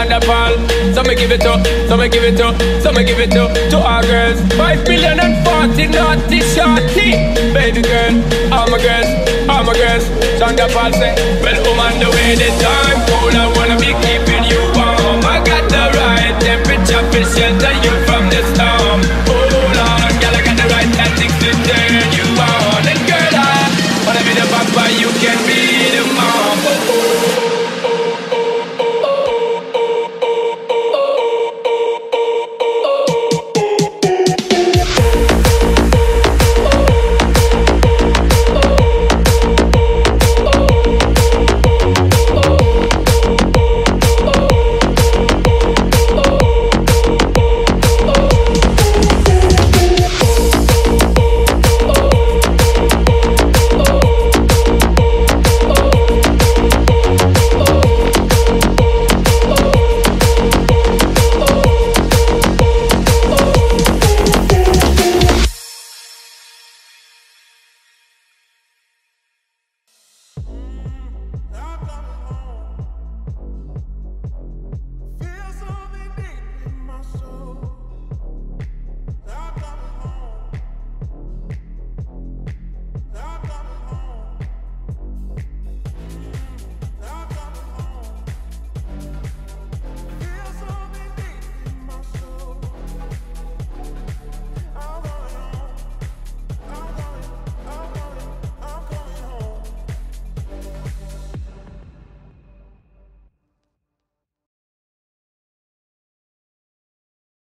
So me give it up, so me give it up, so me give it up to our girls. Five million and forty naughty shorty. Baby girl, all my girls, all my girls. Sean da Paul say, well, woman, the way the time cool, I wanna